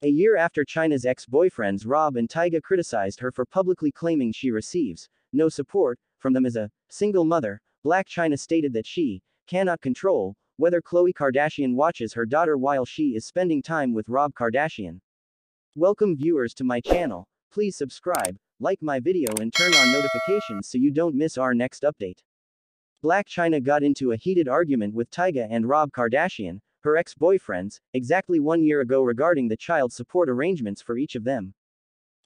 A year after Chyna's ex-boyfriends Rob and Tyga criticized her for publicly claiming she receives no support from them as a single mother, Blac Chyna stated that she cannot control whether Khloe Kardashian watches her daughter while she is spending time with Rob Kardashian. Welcome viewers to my channel, please subscribe, like my video and turn on notifications so you don't miss our next update. Blac Chyna got into a heated argument with Tyga and Rob Kardashian, her ex-boyfriends, exactly one year ago regarding the child support arrangements for each of them.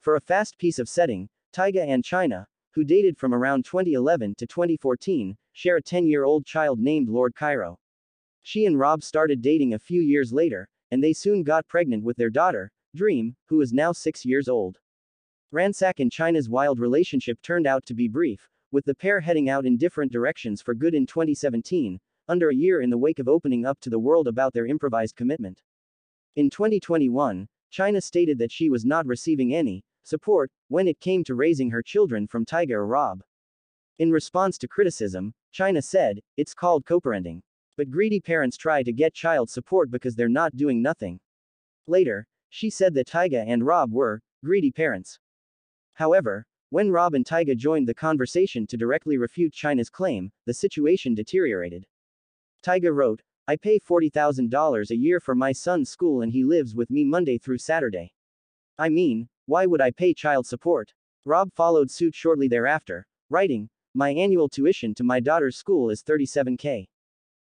For a fast piece of setting, Tyga and Chyna, who dated from around 2011 to 2014, share a 10-year-old child named Lord Cairo. She and Rob started dating a few years later, and they soon got pregnant with their daughter, Dream, who is now 6 years old. Ransack and Chyna's wild relationship turned out to be brief, with the pair heading out in different directions for good in 2017, under a year in the wake of opening up to the world about their improvised commitment. In 2021, Chyna stated that she was not receiving any support when it came to raising her children from Tyga or Rob. In response to criticism, Chyna said, It's called co-parenting. But greedy parents try to get child support because they're not doing nothing. Later, she said that Tyga and Rob were greedy parents. However, when Rob and Tyga joined the conversation to directly refute Chyna's claim, the situation deteriorated. Tyga wrote, I pay $40,000 a year for my son's school and he lives with me Monday through Saturday. I mean, why would I pay child support? Rob followed suit shortly thereafter, writing, My annual tuition to my daughter's school is 37k.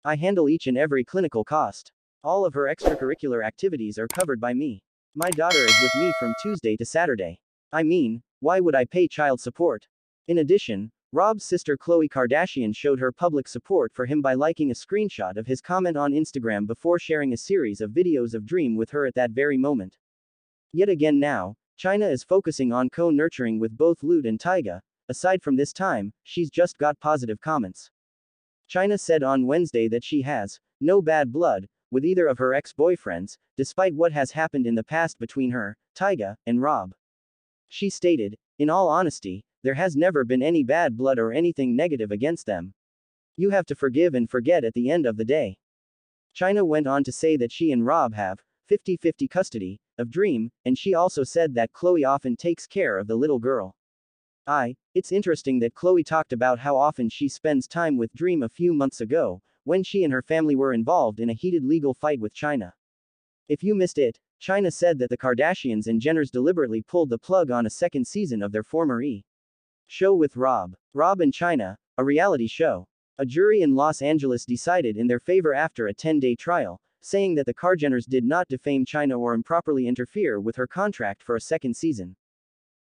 I handle each and every clinical cost. All of her extracurricular activities are covered by me. My daughter is with me from Tuesday to Saturday. I mean, why would I pay child support? In addition, Rob's sister Khloe Kardashian showed her public support for him by liking a screenshot of his comment on Instagram before sharing a series of videos of Dream with her at that very moment. Yet again now, Chyna is focusing on co-nurturing with both Lute and Tyga, aside from this time, she's just got positive comments. Chyna said on Wednesday that she has no bad blood with either of her ex-boyfriends, despite what has happened in the past between her, Tyga, and Rob. She stated, in all honesty, there has never been any bad blood or anything negative against them. You have to forgive and forget at the end of the day. Chyna went on to say that she and Rob have 50 50 custody of Dream, and she also said that Khloe often takes care of the little girl. I, it's interesting that Khloe talked about how often she spends time with Dream a few months ago, when she and her family were involved in a heated legal fight with Chyna. If you missed it, Chyna said that the Kardashians and Jenners deliberately pulled the plug on a second season of their former E! Show with Rob. Rob and Chyna, a reality show. A jury in Los Angeles decided in their favor after a 10 day trial, saying that the Kardashians did not defame Chyna or improperly interfere with her contract for a second season.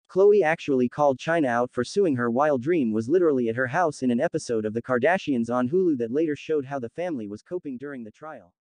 Khloe actually called Chyna out for suing her while Dream was literally at her house in an episode of The Kardashians on Hulu that later showed how the family was coping during the trial.